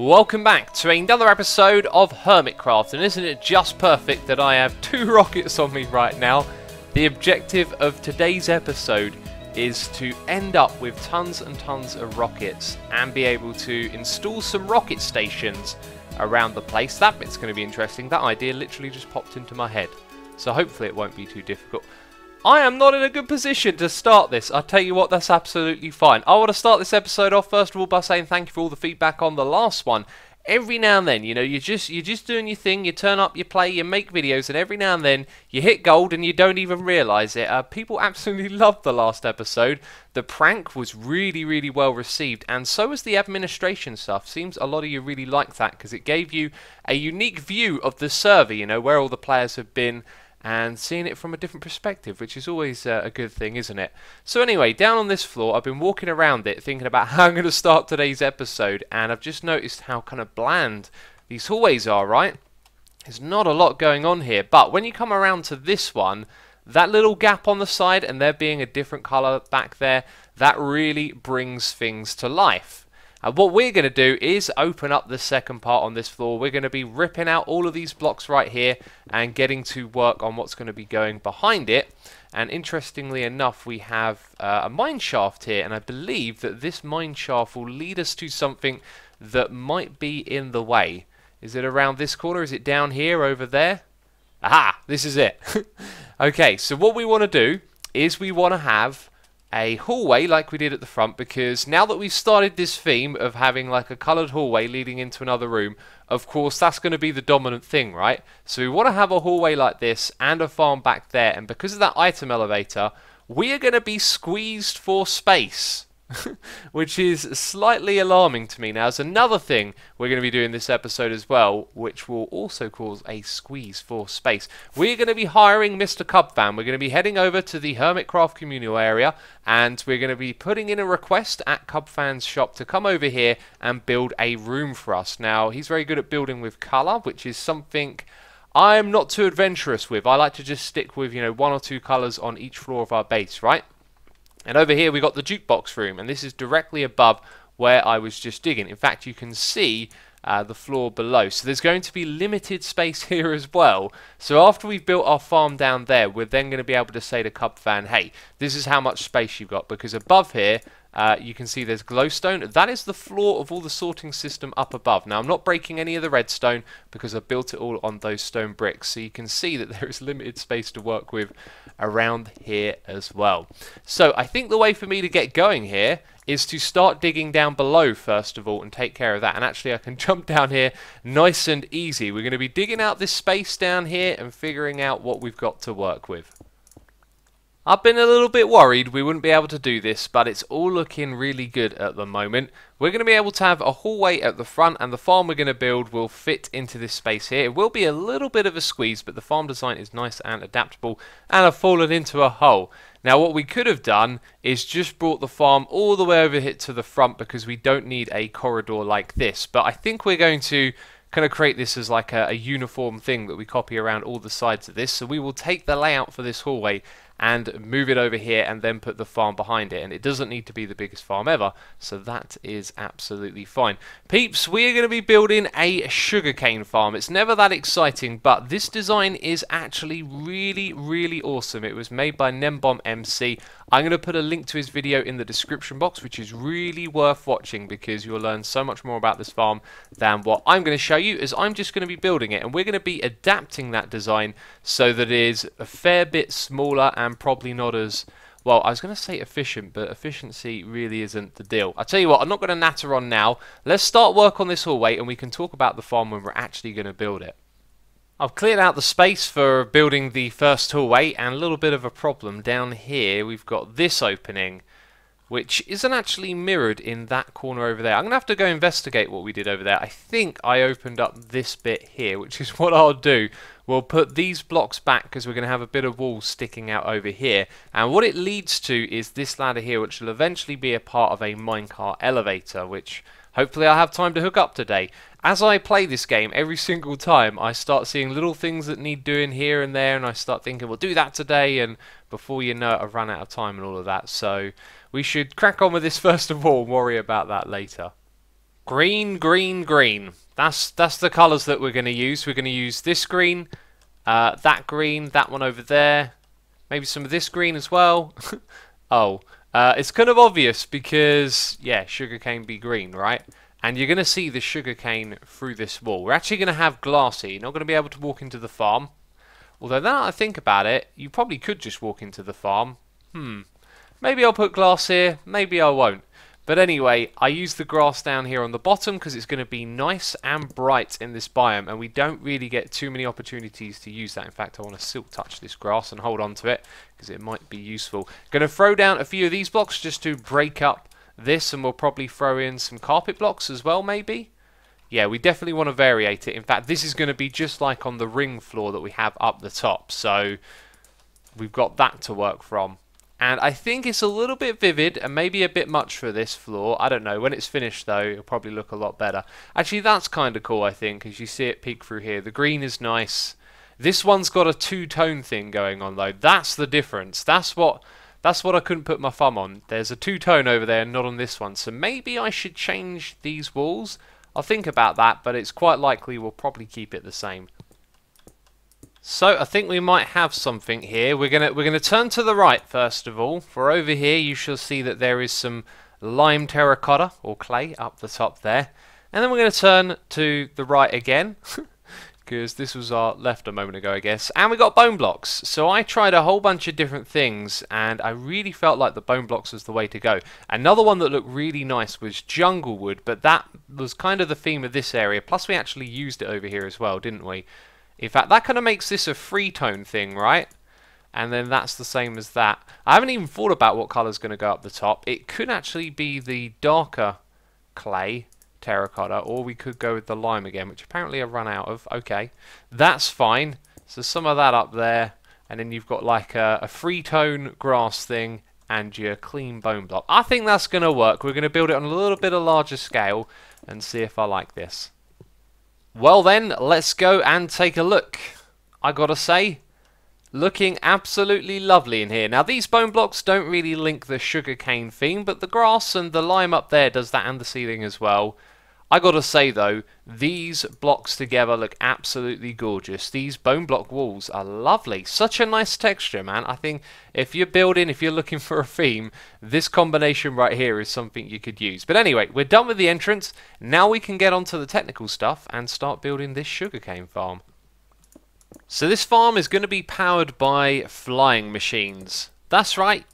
Welcome back to another episode of Hermitcraft, and isn't it just perfect that I have two rockets on me right now? The objective of today's episode is to end up with tons and tons of rockets and be able to install some rocket stations around the place. That bit's going to be interesting. That idea literally just popped into my head, so hopefully it won't be too difficult. I am not in a good position to start this. I tell you what, that's absolutely fine. I want to start this episode off first of all by saying thank you for all the feedback on the last one. Every now and then, you know, you're just you're just doing your thing. You turn up, you play, you make videos, and every now and then you hit gold and you don't even realise it. Uh, people absolutely loved the last episode. The prank was really, really well received, and so was the administration stuff. Seems a lot of you really liked that because it gave you a unique view of the server. You know, where all the players have been and seeing it from a different perspective, which is always uh, a good thing, isn't it? So, anyway, down on this floor, I've been walking around it thinking about how I'm going to start today's episode, and I've just noticed how kind of bland these hallways are, right? There's not a lot going on here, but when you come around to this one, that little gap on the side and there being a different colour back there, that really brings things to life. And what we're going to do is open up the second part on this floor. We're going to be ripping out all of these blocks right here and getting to work on what's going to be going behind it. And interestingly enough, we have uh, a mine shaft here, and I believe that this mine shaft will lead us to something that might be in the way. Is it around this corner? Is it down here, over there? Aha! This is it. okay, so what we want to do is we want to have a hallway like we did at the front because now that we've started this theme of having like a coloured hallway leading into another room, of course that's going to be the dominant thing, right? So we want to have a hallway like this and a farm back there and because of that item elevator, we are going to be squeezed for space. which is slightly alarming to me. Now, there's another thing we're going to be doing this episode as well, which will also cause a squeeze for space. We're going to be hiring Mr. Cubfan. We're going to be heading over to the Hermitcraft communal area, and we're going to be putting in a request at Cubfan's shop to come over here and build a room for us. Now, he's very good at building with colour, which is something... I'm not too adventurous with. I like to just stick with, you know, one or two colours on each floor of our base, right? And over here we got the jukebox room, and this is directly above where I was just digging. In fact, you can see uh, the floor below. So there's going to be limited space here as well. So after we've built our farm down there, we're then going to be able to say to Cubfan, hey, this is how much space you've got. Because above here, uh, you can see there's glowstone. That is the floor of all the sorting system up above. Now, I'm not breaking any of the redstone because I built it all on those stone bricks. So you can see that there is limited space to work with around here as well. So I think the way for me to get going here is to start digging down below first of all and take care of that. And actually I can jump down here nice and easy. We're going to be digging out this space down here and figuring out what we've got to work with. I've been a little bit worried we wouldn't be able to do this, but it's all looking really good at the moment. We're going to be able to have a hallway at the front, and the farm we're going to build will fit into this space here. It will be a little bit of a squeeze, but the farm design is nice and adaptable, and I've fallen into a hole. Now what we could have done is just brought the farm all the way over here to the front because we don't need a corridor like this, but I think we're going to kind of create this as like a, a, uniform thing that we copy around all the sides of this. So we will take the layout for this hallway and move it over here and then put the farm behind it. And it doesn't need to be the biggest farm ever, so that is absolutely fine. Peeps, we are going to be building a sugarcane farm. It's never that exciting, but this design is actually really, really awesome. It was made by Nembomb MC. I'm going to put a link to his video in the description box, which is really worth watching because you'll learn so much more about this farm than what I'm going to show you, as I'm just going to be building it. And we're going to be adapting that design so that it is a fair bit smaller and probably not as well, I was going to say efficient, but efficiency really isn't the deal. I'll tell you what, I'm not going to natter on now. Let's start work on this hallway and we can talk about the farm when we're actually going to build it. I've cleared out the space for building the first hallway and a little bit of a problem down here. We've got this opening which isn't actually mirrored in that corner over there. I'm going to have to go investigate what we did over there. I think I opened up this bit here, which is what I'll do. We'll put these blocks back because we're going to have a bit of wall sticking out over here. And what it leads to is this ladder here, which will eventually be a part of a minecart elevator, which hopefully I'll have time to hook up today. As I play this game, every single time I start seeing little things that need doing here and there, and I start thinking, we'll do that today, and before you know it, I've run out of time and all of that. So we should crack on with this first of all and worry about that later. Green, green, green. That's that's the colours that we're going to use. We're going to use this green, uh, that green, that one over there, maybe some of this green as well. oh, uh, it's kind of obvious because, yeah, sugarcane be green, right? And you're going to see the sugarcane through this wall. We're actually going to have glassy. You're not going to be able to walk into the farm. Although now that I think about it, you probably could just walk into the farm. Hmm. Maybe I'll put glass here, maybe I won't. But anyway, I use the grass down here on the bottom because it's going to be nice and bright in this biome and we don't really get too many opportunities to use that. In fact, I want to silk touch this grass and hold on to it because it might be useful. Going to throw down a few of these blocks just to break up this and we'll probably throw in some carpet blocks as well maybe. Yeah, we definitely want to variate it. In fact, this is going to be just like on the ring floor that we have up the top. So we've got that to work from. And I think it's a little bit vivid and maybe a bit much for this floor. I don't know. When it's finished, though, it'll probably look a lot better. Actually, that's kind of cool, I think, as you see it peek through here. The green is nice. This one's got a two-tone thing going on, though. That's the difference. That's what... That's what I couldn't put my thumb on. There's a two-tone over there, not on this one. So maybe I should change these walls. I'll think about that, but it's quite likely we'll probably keep it the same. So I think we might have something here. We're gonna we're gonna turn to the right first of all. For over here you shall see that there is some lime terracotta or clay up the top there. And then we're going to turn to the right again. because this was our left a moment ago, I guess. And we got bone blocks. So I tried a whole bunch of different things, and I really felt like the bone blocks was the way to go. Another one that looked really nice was jungle wood, but that was kind of the theme of this area. Plus, we actually used it over here as well, didn't we? In fact, that kind of makes this a free tone thing, right? And then that's the same as that. I haven't even thought about what colour is going to go up the top. It could actually be the darker clay terracotta, or we could go with the lime again, which apparently I've run out of. Okay, that's fine. So some of that up there, and then you've got like a, a free tone grass thing and your clean bone block. I think that's going to work. We're going to build it on a little bit of larger scale and see if I like this. Well then, let's go and take a look. I gotta say, looking absolutely lovely in here. Now these bone blocks don't really link the sugarcane theme, but the grass and the lime up there does that and the ceiling as well. I gotta say though, these blocks together look absolutely gorgeous. These bone block walls are lovely. Such a nice texture, man. I think if you're building, if you're looking for a theme, this combination right here is something you could use. But anyway, we're done with the entrance. Now we can get on to the technical stuff and start building this sugarcane farm. So this farm is going to be powered by flying machines. That's right.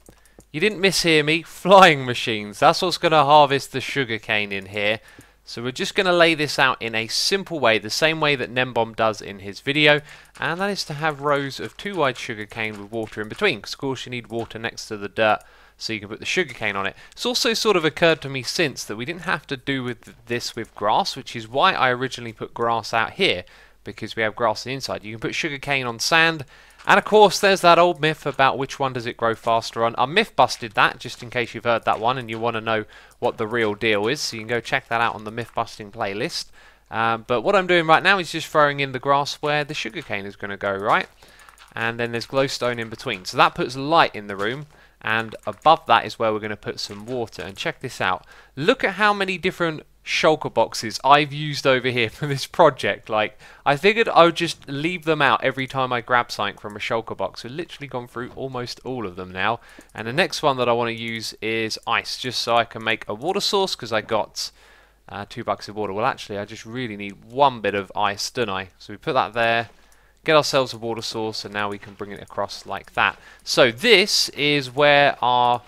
You didn't mishear me. Flying machines. That's what's going to harvest the sugarcane in here. So we're just going to lay this out in a simple way, the same way that Nembomb does in his video, and that is to have rows of two wide sugarcane with water in between, because of course you need water next to the dirt so you can put the sugarcane on it. It's also sort of occurred to me since that we didn't have to do with this with grass, which is why I originally put grass out here, because we have grass on the inside. You can put sugarcane on sand, and of course, there's that old myth about which one does it grow faster on. I myth busted that, just in case you've heard that one and you want to know what the real deal is. So you can go check that out on the myth busting playlist. Um, but what I'm doing right now is just throwing in the grass where the sugarcane is going to go, right? And then there's glowstone in between. So that puts light in the room. And above that is where we're going to put some water. And check this out. Look at how many different shulker boxes I've used over here for this project. Like, I figured I would just leave them out every time I grab something from a shulker box. We've literally gone through almost all of them now. And the next one that I want to use is ice, just so I can make a water source, because I got uh, two buckets of water. Well, actually, I just really need one bit of ice, don't I? So we put that there, get ourselves a water source, and now we can bring it across like that. So this is where our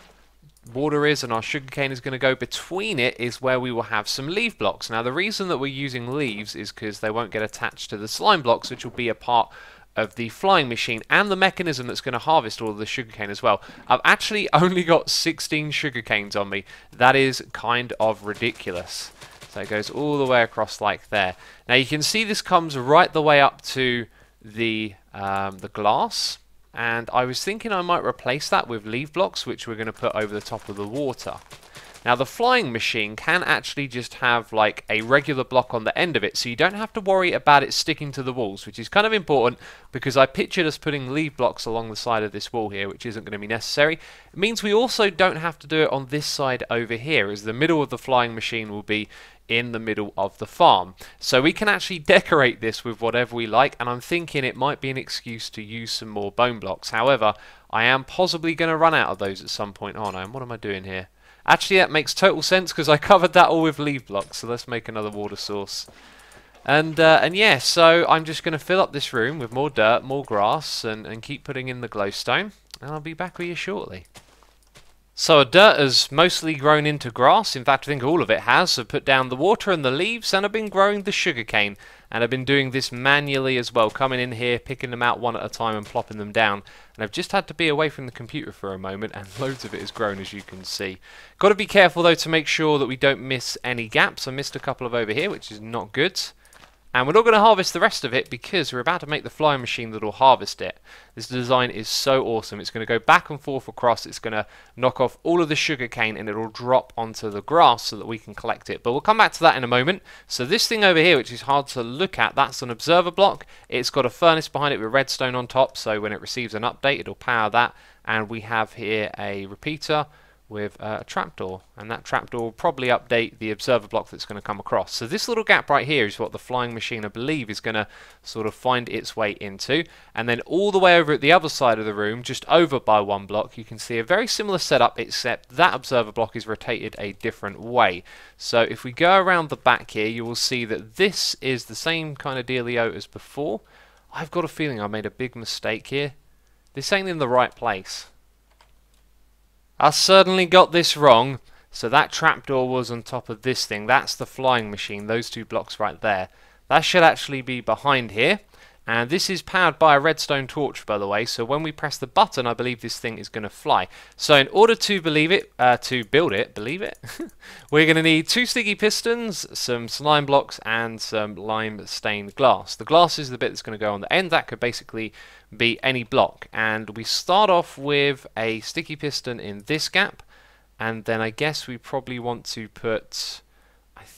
water is and our sugarcane is going to go between it is where we will have some leaf blocks. Now the reason that we're using leaves is because they won't get attached to the slime blocks which will be a part of the flying machine and the mechanism that's going to harvest all of the sugarcane as well. I've actually only got 16 sugarcanes on me. That is kind of ridiculous. So it goes all the way across like there. Now you can see this comes right the way up to the um, the glass and I was thinking I might replace that with leaf blocks which we're going to put over the top of the water. Now the flying machine can actually just have like a regular block on the end of it so you don't have to worry about it sticking to the walls which is kind of important because I pictured us putting leave blocks along the side of this wall here which isn't going to be necessary. It means we also don't have to do it on this side over here as the middle of the flying machine will be in the middle of the farm. So we can actually decorate this with whatever we like and I'm thinking it might be an excuse to use some more bone blocks. However, I am possibly going to run out of those at some point, aren't I? And what am I doing here? Actually, that makes total sense because I covered that all with leave blocks. So let's make another water source. And uh, and yeah, so I'm just going to fill up this room with more dirt, more grass, and, and keep putting in the glowstone. And I'll be back with you shortly. So dirt has mostly grown into grass, in fact I think all of it has. I've put down the water and the leaves and I've been growing the sugarcane. And I've been doing this manually as well, coming in here, picking them out one at a time and plopping them down. And I've just had to be away from the computer for a moment and loads of it has grown as you can see. Got to be careful though to make sure that we don't miss any gaps. I missed a couple of over here which is not good. And we're not going to harvest the rest of it because we're about to make the flying machine that will harvest it. This design is so awesome. It's going to go back and forth across. It's going to knock off all of the sugar cane and it'll drop onto the grass so that we can collect it. But we'll come back to that in a moment. So this thing over here, which is hard to look at, that's an observer block. It's got a furnace behind it with redstone on top. So when it receives an update, it'll power that. And we have here a repeater with uh, a trapdoor and that trapdoor will probably update the observer block that's going to come across. So this little gap right here is what the flying machine I believe is going to sort of find its way into and then all the way over at the other side of the room just over by one block you can see a very similar setup except that observer block is rotated a different way. So if we go around the back here you will see that this is the same kind of dealio as before. I've got a feeling I made a big mistake here. This ain't in the right place. I certainly got this wrong. So that trapdoor was on top of this thing. That's the flying machine, those two blocks right there. That should actually be behind here. And this is powered by a redstone torch, by the way. So when we press the button, I believe this thing is going to fly. So in order to believe it, uh, to build it, believe it, we're going to need two sticky pistons, some slime blocks, and some lime stained glass. The glass is the bit that's going to go on the end. That could basically be any block. And we start off with a sticky piston in this gap. And then I guess we probably want to put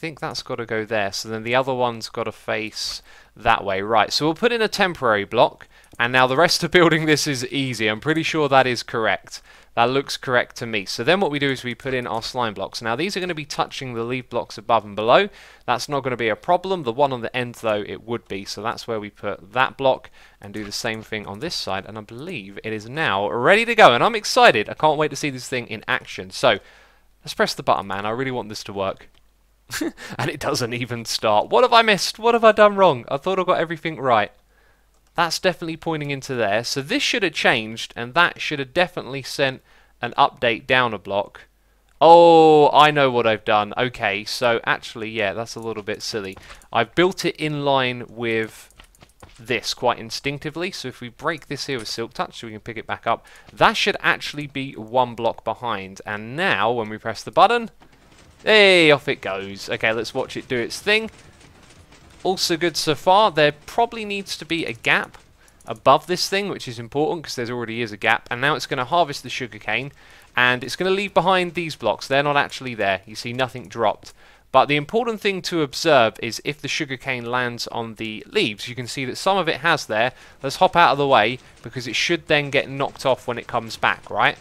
think that's got to go there. So then the other one's got to face that way. Right, so we'll put in a temporary block. And now the rest of building this is easy. I'm pretty sure that is correct. That looks correct to me. So then what we do is we put in our slime blocks. Now these are going to be touching the leaf blocks above and below. That's not going to be a problem. The one on the end though, it would be. So that's where we put that block and do the same thing on this side. And I believe it is now ready to go. And I'm excited. I can't wait to see this thing in action. So let's press the button, man. I really want this to work. and it doesn't even start. What have I missed? What have I done wrong? I thought I got everything right. That's definitely pointing into there. So this should have changed, and that should have definitely sent an update down a block. Oh, I know what I've done. Okay, so actually, yeah, that's a little bit silly. I've built it in line with this quite instinctively. So if we break this here with Silk Touch so we can pick it back up, that should actually be one block behind. And now, when we press the button, Hey, off it goes. Okay, let's watch it do its thing. Also good so far. There probably needs to be a gap above this thing, which is important because there already is a gap. And now it's going to harvest the sugarcane, and it's going to leave behind these blocks. They're not actually there. You see nothing dropped. But the important thing to observe is if the sugarcane lands on the leaves, you can see that some of it has there. Let's hop out of the way because it should then get knocked off when it comes back, right?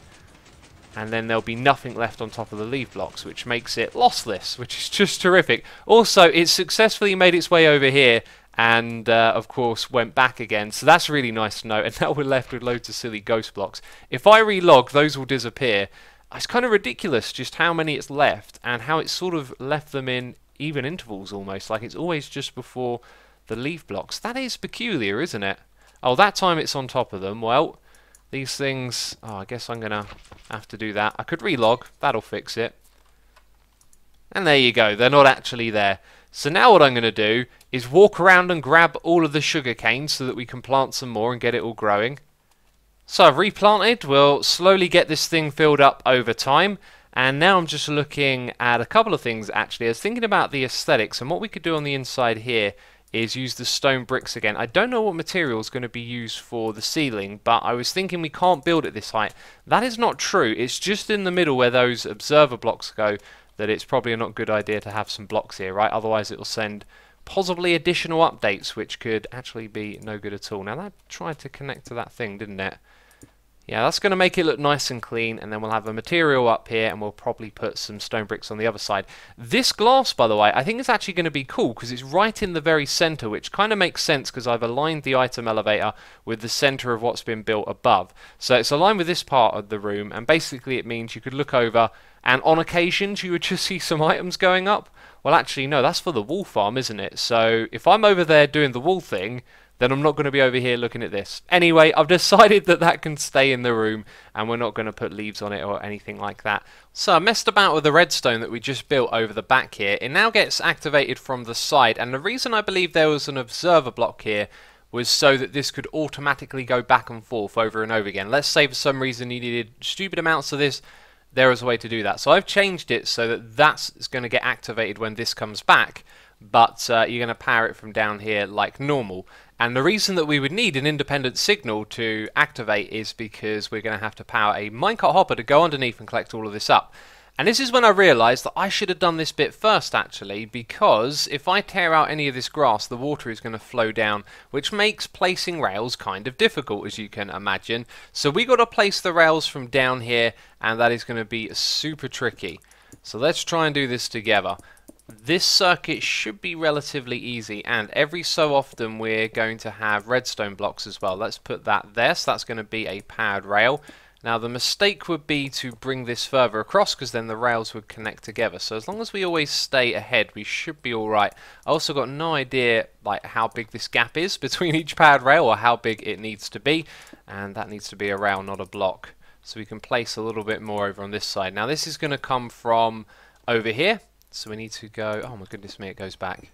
And then there'll be nothing left on top of the leaf blocks, which makes it lossless, which is just terrific. Also, it successfully made its way over here and uh, of course went back again. So that's really nice to know. And now we're left with loads of silly ghost blocks. If I relog those will disappear. It's kind of ridiculous just how many it's left and how it's sort of left them in even intervals almost. Like it's always just before the leaf blocks. That is peculiar isn't it? Oh that time it's on top of them. Well these things... Oh, I guess I'm going to have to do that. I could relog. That'll fix it. And there you go. They're not actually there. So now what I'm going to do is walk around and grab all of the sugar cane so that we can plant some more and get it all growing. So I've replanted. We'll slowly get this thing filled up over time. And now I'm just looking at a couple of things actually. I was thinking about the aesthetics and what we could do on the inside here is use the stone bricks again. I don't know what material is going to be used for the ceiling, but I was thinking we can't build at this height. That is not true. It's just in the middle where those observer blocks go that it's probably not a good idea to have some blocks here, right? Otherwise it will send possibly additional updates, which could actually be no good at all. Now that tried to connect to that thing, didn't it? Yeah, that's going to make it look nice and clean, and then we'll have a material up here, and we'll probably put some stone bricks on the other side. This glass, by the way, I think is actually going to be cool, because it's right in the very center, which kind of makes sense, because I've aligned the item elevator with the center of what's been built above. So it's aligned with this part of the room, and basically it means you could look over, and on occasions you would just see some items going up. Well, actually, no, that's for the wool farm, isn't it? So if I'm over there doing the wool thing, then I'm not going to be over here looking at this. Anyway, I've decided that that can stay in the room and we're not going to put leaves on it or anything like that. So I messed about with the redstone that we just built over the back here. It now gets activated from the side and the reason I believe there was an observer block here was so that this could automatically go back and forth over and over again. Let's say for some reason you needed stupid amounts of this, there is a way to do that. So I've changed it so that that's going to get activated when this comes back but uh, you're going to power it from down here like normal. And the reason that we would need an independent signal to activate is because we're going to have to power a minecart hopper to go underneath and collect all of this up. And this is when I realised that I should have done this bit first actually because if I tear out any of this grass the water is going to flow down which makes placing rails kind of difficult as you can imagine. So we got to place the rails from down here and that is going to be super tricky. So let's try and do this together. This circuit should be relatively easy and every so often we're going to have redstone blocks as well. Let's put that there, so that's going to be a powered rail. Now the mistake would be to bring this further across because then the rails would connect together. So as long as we always stay ahead we should be alright. I also got no idea like how big this gap is between each powered rail or how big it needs to be and that needs to be a rail not a block. So we can place a little bit more over on this side. Now this is going to come from over here so we need to go... Oh my goodness me, it goes back.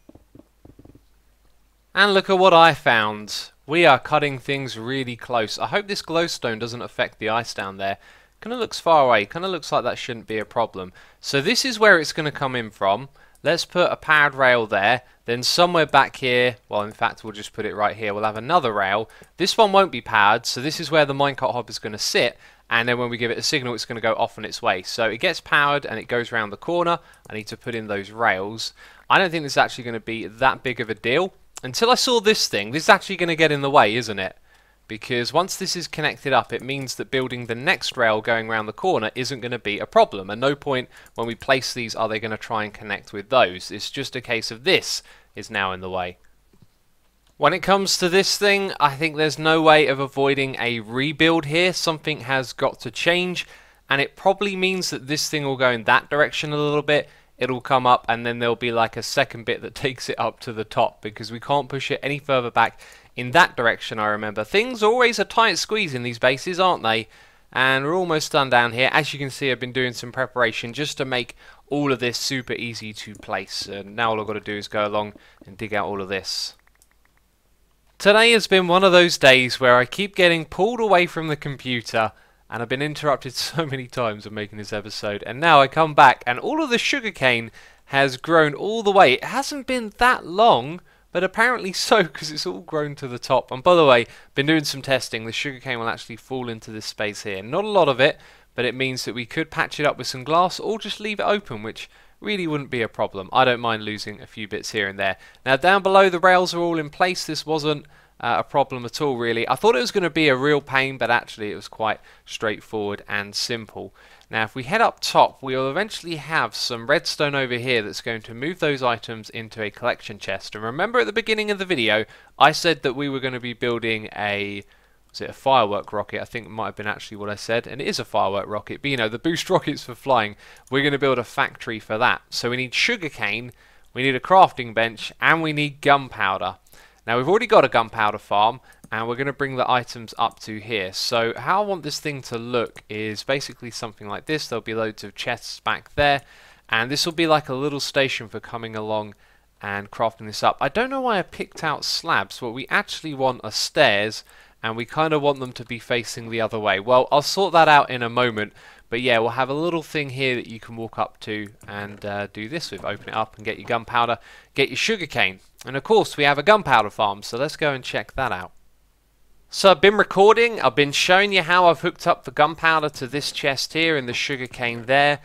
And look at what I found. We are cutting things really close. I hope this glowstone doesn't affect the ice down there. Kind of looks far away. Kind of looks like that shouldn't be a problem. So this is where it's going to come in from. Let's put a powered rail there. Then somewhere back here, well in fact we'll just put it right here, we'll have another rail. This one won't be powered, so this is where the minecart hub is going to sit and then when we give it a signal it's going to go off on its way. So it gets powered and it goes around the corner. I need to put in those rails. I don't think this is actually going to be that big of a deal. Until I saw this thing, this is actually going to get in the way, isn't it? Because once this is connected up, it means that building the next rail going around the corner isn't going to be a problem. And no point when we place these are they going to try and connect with those. It's just a case of this is now in the way. When it comes to this thing, I think there's no way of avoiding a rebuild here. Something has got to change, and it probably means that this thing will go in that direction a little bit. It'll come up, and then there'll be like a second bit that takes it up to the top, because we can't push it any further back in that direction, I remember. Things are always a tight squeeze in these bases, aren't they? And we're almost done down here. As you can see, I've been doing some preparation just to make all of this super easy to place. And now all I've got to do is go along and dig out all of this. Today has been one of those days where I keep getting pulled away from the computer and I've been interrupted so many times of making this episode and now I come back and all of the sugarcane has grown all the way. It hasn't been that long but apparently so because it's all grown to the top. And by the way, been doing some testing. The sugarcane will actually fall into this space here. Not a lot of it, but it means that we could patch it up with some glass or just leave it open, which really wouldn't be a problem. I don't mind losing a few bits here and there. Now down below the rails are all in place. This wasn't uh, a problem at all really. I thought it was going to be a real pain but actually it was quite straightforward and simple. Now if we head up top we'll eventually have some redstone over here that's going to move those items into a collection chest and remember at the beginning of the video I said that we were going to be building a was it a firework rocket? I think it might have been actually what I said. And it is a firework rocket. But you know, the boost rockets for flying, we're going to build a factory for that. So we need sugarcane, we need a crafting bench, and we need gunpowder. Now we've already got a gunpowder farm, and we're going to bring the items up to here. So how I want this thing to look is basically something like this. There'll be loads of chests back there, and this will be like a little station for coming along and crafting this up. I don't know why I picked out slabs. What we actually want are stairs and we kind of want them to be facing the other way. Well, I'll sort that out in a moment, but yeah, we'll have a little thing here that you can walk up to and uh, do this with. Open it up and get your gunpowder, get your sugarcane. And of course, we have a gunpowder farm, so let's go and check that out. So I've been recording, I've been showing you how I've hooked up the gunpowder to this chest here and the sugarcane there.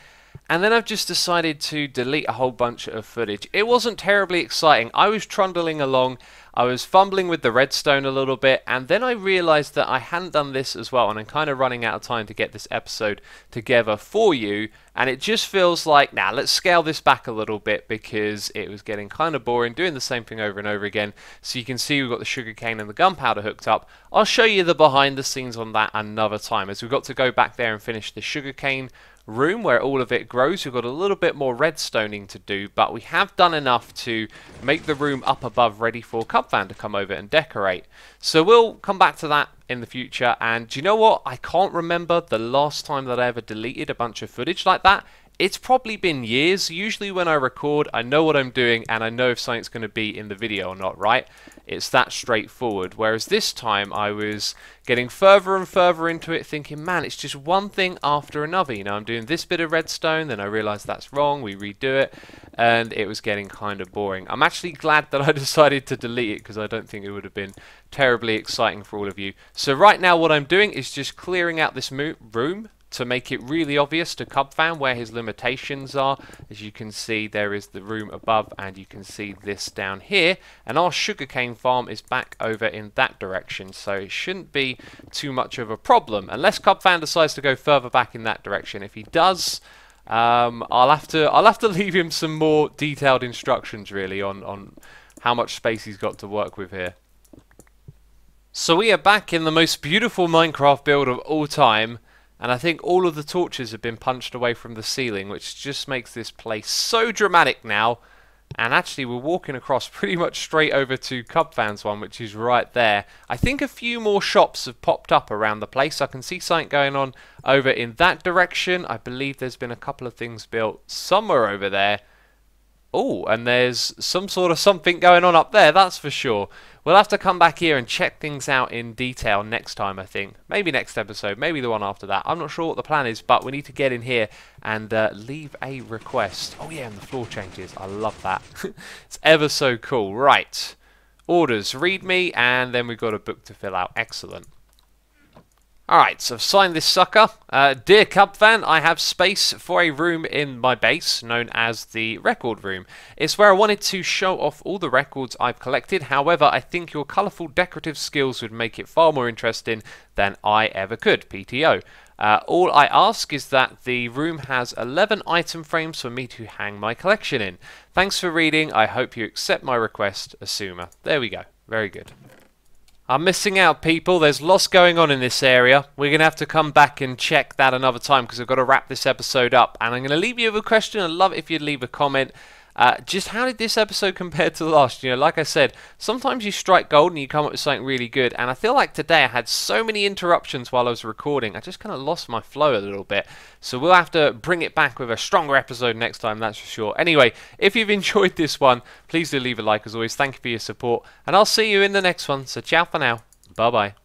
And then I've just decided to delete a whole bunch of footage. It wasn't terribly exciting. I was trundling along I was fumbling with the redstone a little bit, and then I realized that I hadn't done this as well, and I'm kind of running out of time to get this episode together for you, and it just feels like, now nah, let's scale this back a little bit because it was getting kind of boring doing the same thing over and over again. So you can see we've got the sugarcane and the gunpowder hooked up. I'll show you the behind the scenes on that another time, as we've got to go back there and finish the sugarcane room where all of it grows. We've got a little bit more redstoning to do, but we have done enough to make the room up above ready for Cubfan to come over and decorate. So we'll come back to that in the future. And do you know what? I can't remember the last time that I ever deleted a bunch of footage like that. It's probably been years. Usually when I record, I know what I'm doing and I know if something's going to be in the video or not, right? It's that straightforward. Whereas this time I was getting further and further into it thinking, man, it's just one thing after another. You know, I'm doing this bit of redstone, then I realize that's wrong, we redo it, and it was getting kind of boring. I'm actually glad that I decided to delete it because I don't think it would have been terribly exciting for all of you. So right now what I'm doing is just clearing out this room to make it really obvious to Cubfan where his limitations are. As you can see, there is the room above, and you can see this down here. And our sugarcane farm is back over in that direction, so it shouldn't be too much of a problem, unless Cubfan decides to go further back in that direction. If he does, um, I'll have to I'll have to leave him some more detailed instructions really on on how much space he's got to work with here. So we are back in the most beautiful Minecraft build of all time. And I think all of the torches have been punched away from the ceiling, which just makes this place so dramatic now. And actually, we're walking across pretty much straight over to Cubfan's one, which is right there. I think a few more shops have popped up around the place. I can see something going on over in that direction. I believe there's been a couple of things built somewhere over there. Oh, and there's some sort of something going on up there, that's for sure. We'll have to come back here and check things out in detail next time, I think. Maybe next episode, maybe the one after that. I'm not sure what the plan is, but we need to get in here and uh, leave a request. Oh yeah, and the floor changes. I love that. it's ever so cool. Right. Orders, read me, and then we've got a book to fill out. Excellent. Alright, so I've signed this sucker. Uh, dear Cubfan, I have space for a room in my base known as the record room. It's where I wanted to show off all the records I've collected. However, I think your colourful decorative skills would make it far more interesting than I ever could, PTO. Uh, all I ask is that the room has 11 item frames for me to hang my collection in. Thanks for reading. I hope you accept my request, Xisuma. There we go. Very good. I'm missing out, people. There's lots going on in this area. We're going to have to come back and check that another time because I've got to wrap this episode up. And I'm going to leave you with a question. I'd love if you'd leave a comment. Uh, just how did this episode compare to the last? You know, like I said, sometimes you strike gold and you come up with something really good. And I feel like today I had so many interruptions while I was recording, I just kind of lost my flow a little bit. So we'll have to bring it back with a stronger episode next time, that's for sure. Anyway, if you've enjoyed this one, please do leave a like as always. Thank you for your support. And I'll see you in the next one. So ciao for now. Bye bye.